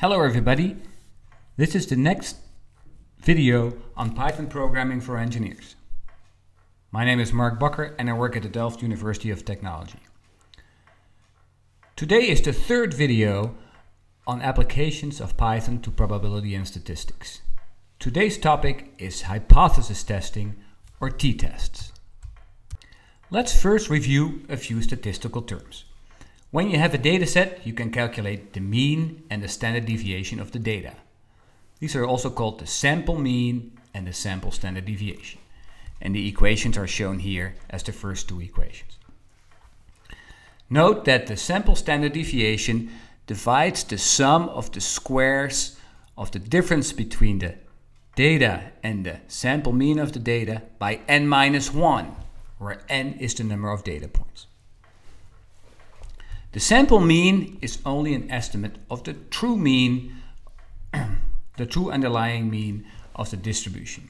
Hello everybody. This is the next video on Python programming for engineers. My name is Mark Bakker and I work at the Delft University of Technology. Today is the third video on applications of Python to probability and statistics. Today's topic is hypothesis testing or t-tests. Let's first review a few statistical terms. When you have a data set, you can calculate the mean and the standard deviation of the data. These are also called the sample mean and the sample standard deviation. And the equations are shown here as the first two equations. Note that the sample standard deviation divides the sum of the squares of the difference between the data and the sample mean of the data by n minus 1, where n is the number of data points. The sample mean is only an estimate of the true mean, the true underlying mean of the distribution.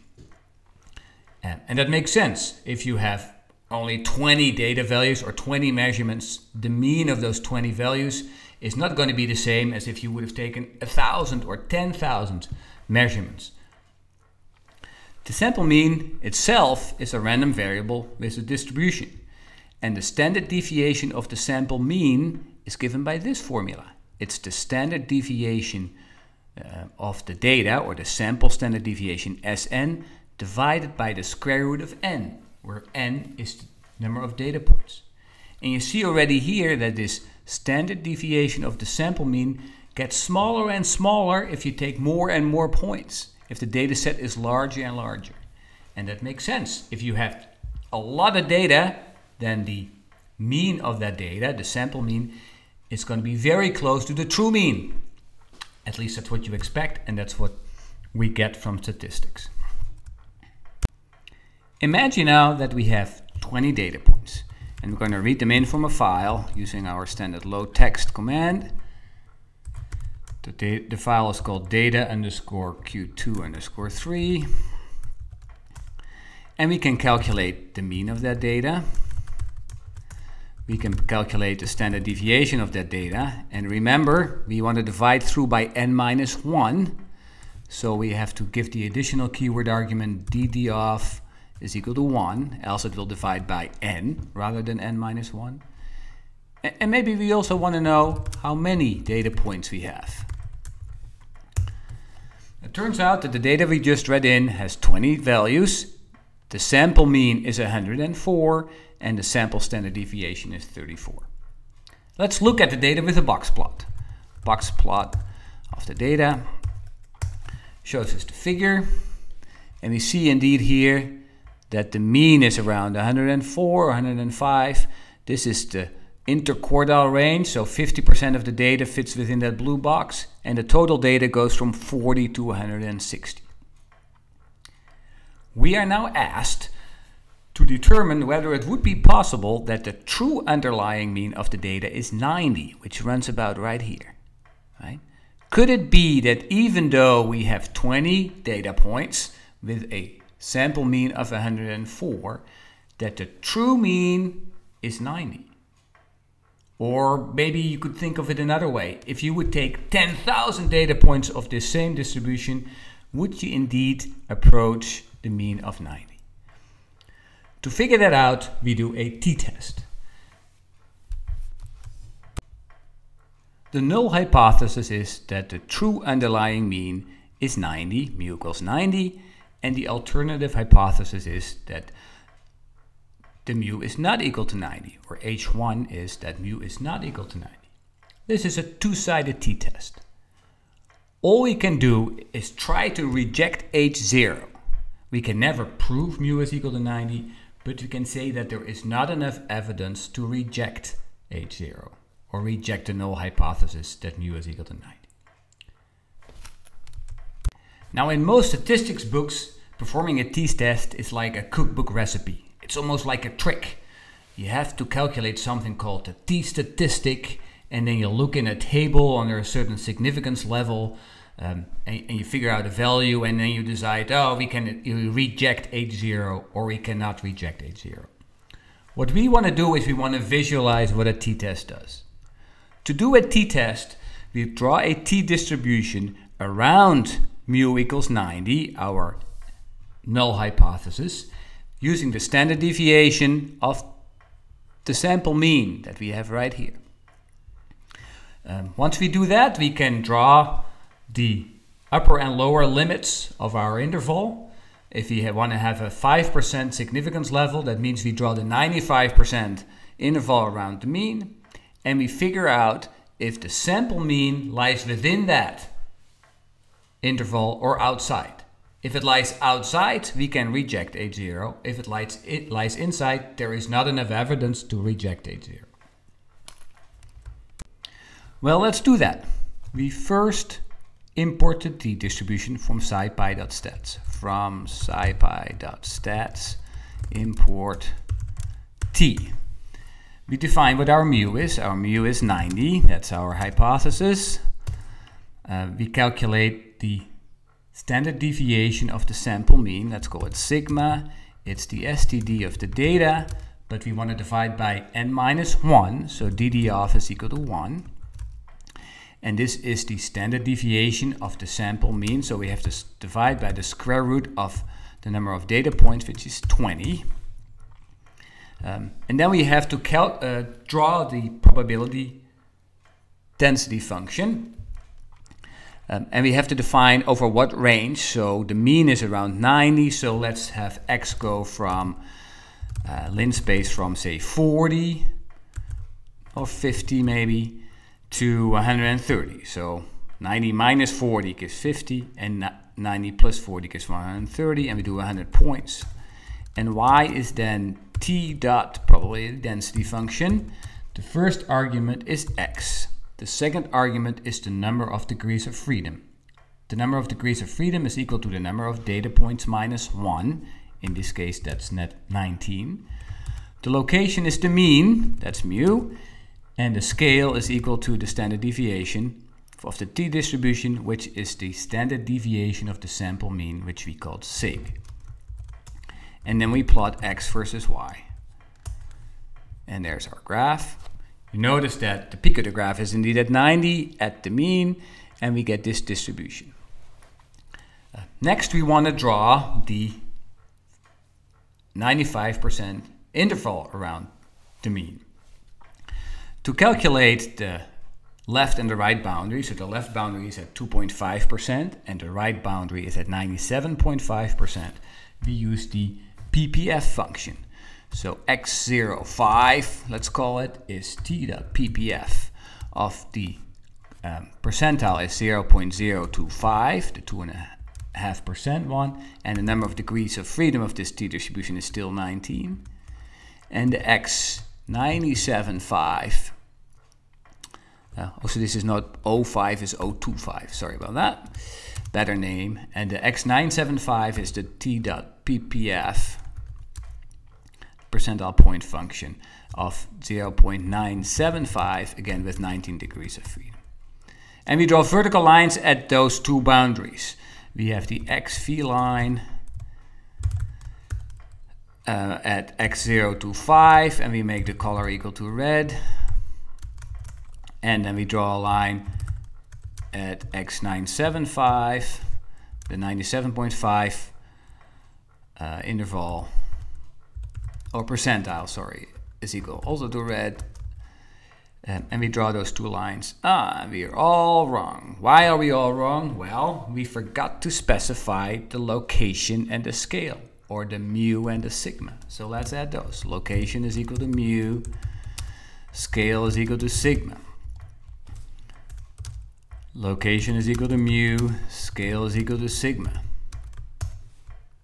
And, and that makes sense. If you have only 20 data values or 20 measurements, the mean of those 20 values is not going to be the same as if you would have taken 1,000 or 10,000 measurements. The sample mean itself is a random variable with a distribution. And the standard deviation of the sample mean is given by this formula. It's the standard deviation uh, of the data, or the sample standard deviation Sn, divided by the square root of n, where n is the number of data points. And you see already here that this standard deviation of the sample mean gets smaller and smaller if you take more and more points, if the data set is larger and larger. And that makes sense. If you have a lot of data, then the mean of that data, the sample mean, is going to be very close to the true mean. At least that's what you expect, and that's what we get from statistics. Imagine now that we have 20 data points, and we're going to read them in from a file using our standard load text command. The, the file is called data underscore q2 underscore 3. And we can calculate the mean of that data we can calculate the standard deviation of that data. And remember, we want to divide through by n minus 1. So we have to give the additional keyword argument ddof is equal to 1, else it will divide by n rather than n minus 1. And maybe we also want to know how many data points we have. It turns out that the data we just read in has 20 values. The sample mean is 104 and the sample standard deviation is 34. Let's look at the data with a box plot. Box plot of the data shows us the figure and we see indeed here that the mean is around 104 105. This is the interquartile range, so 50% of the data fits within that blue box, and the total data goes from 40 to 160. We are now asked to determine whether it would be possible that the true underlying mean of the data is 90, which runs about right here. Right? Could it be that even though we have 20 data points with a sample mean of 104, that the true mean is 90? Or maybe you could think of it another way. If you would take 10,000 data points of this same distribution, would you indeed approach the mean of 90? To figure that out, we do a t-test. The null hypothesis is that the true underlying mean is 90, mu equals 90, and the alternative hypothesis is that the mu is not equal to 90, or h1 is that mu is not equal to 90. This is a two-sided t-test. All we can do is try to reject h0. We can never prove mu is equal to 90, but we can say that there is not enough evidence to reject H0 or reject the null hypothesis that mu is equal to 90. Now in most statistics books, performing a t-test is like a cookbook recipe. It's almost like a trick. You have to calculate something called the t-statistic and then you look in a table under a certain significance level um, and, and, you figure out a value and then you decide, oh, we can reject H0 or we cannot reject H0. What we want to do is we want to visualize what a t-test does. To do a t-test, we we draw a t-distribution around mu equals 90, our null hypothesis, using the standard deviation of the sample mean that we have right here. Um, once we do that, we can draw the upper and lower limits of our interval. If we want to have a 5% significance level, that means we draw the 95% interval around the mean, and we figure out if the sample mean lies within that interval or outside. If it lies outside, we can reject H0. If it lies, it lies inside, there is not enough evidence to reject H0. Well, let's do that. We first imported the distribution from scipy.stats. From scipy.stats, import t. We define what our mu is. Our mu is 90. That's our hypothesis. Uh, we calculate the standard deviation of the sample mean. Let's call it sigma. It's the STD of the data, but we want to divide by n minus 1. So ddof is equal to 1 and this is the standard deviation of the sample mean. So we have to divide by the square root of the number of data points, which is 20. Um, and then we have to uh, draw the probability density function. Um, and we have to define over what range. So the mean is around 90. So let's have x go from uh, linspace from say 40 or 50 maybe to 130. So 90 minus 40 gives 50 and 90 plus 40 gives 130 and we do 100 points. And y is then t dot probability density function. The first argument is x. The second argument is the number of degrees of freedom. The number of degrees of freedom is equal to the number of data points minus 1. In this case, that's net 19. The location is the mean, that's mu, and the scale is equal to the standard deviation of the t-distribution, which is the standard deviation of the sample mean, which we called sig. And then we plot x versus y. And there's our graph. You notice that the peak of the graph is indeed at 90 at the mean, and we get this distribution. Uh, next, we want to draw the 95% interval around the mean. To calculate the left and the right boundary, so the left boundary is at 2.5% and the right boundary is at 97.5%, we use the PPF function. So x05, let's call it, is t dot PPF of the um, percentile is 0.025, the 2.5% one, and the number of degrees of freedom of this t distribution is still 19. And the x97.5 uh, also, this is not 05, is 025. Sorry about that. Better name. And the X975 is the T.ppf percentile point function of 0.975, again with 19 degrees of freedom. And we draw vertical lines at those two boundaries. We have the XV line uh, at x0 to 5, and we make the color equal to red and then we draw a line at x975, the 97.5 uh, interval, or percentile, sorry, is equal also to red. Um, and we draw those two lines. Ah, we are all wrong. Why are we all wrong? Well, we forgot to specify the location and the scale, or the mu and the sigma. So let's add those. Location is equal to mu, scale is equal to sigma. Location is equal to mu, scale is equal to sigma.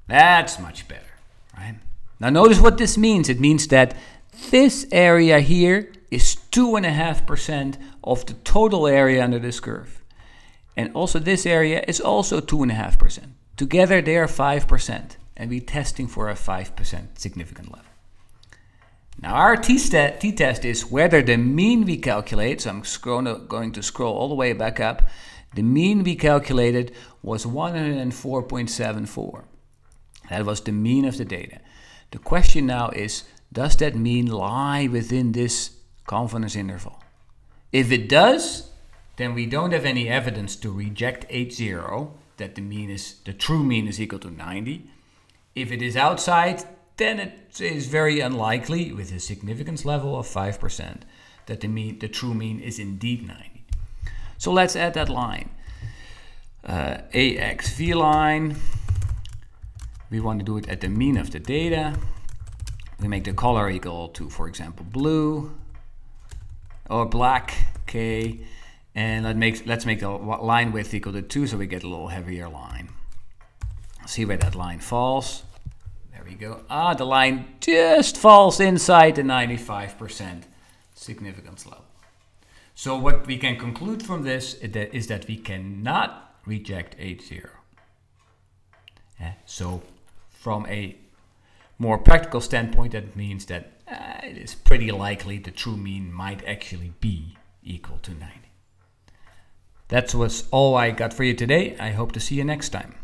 That's much better, right? Now notice what this means. It means that this area here is 2.5% of the total area under this curve. And also this area is also 2.5%. Together they are 5%. And we're testing for a 5% significant level. Now our t-test is whether the mean we calculate, so I'm going to scroll all the way back up, the mean we calculated was 104.74. That was the mean of the data. The question now is, does that mean lie within this confidence interval? If it does, then we don't have any evidence to reject H0 that the mean is the true mean is equal to 90. If it is outside, then it is very unlikely with a significance level of 5% that the mean the true mean is indeed 90. So let's add that line. Uh, AXV line. We want to do it at the mean of the data. We make the color equal to, for example, blue or black, okay. And let make, let's make the line width equal to 2 so we get a little heavier line. See where that line falls. There we go. Ah, the line just falls inside the 95% significance level. So what we can conclude from this is that we cannot reject H0. Yeah, so from a more practical standpoint, that means that uh, it is pretty likely the true mean might actually be equal to 90. That was all I got for you today. I hope to see you next time.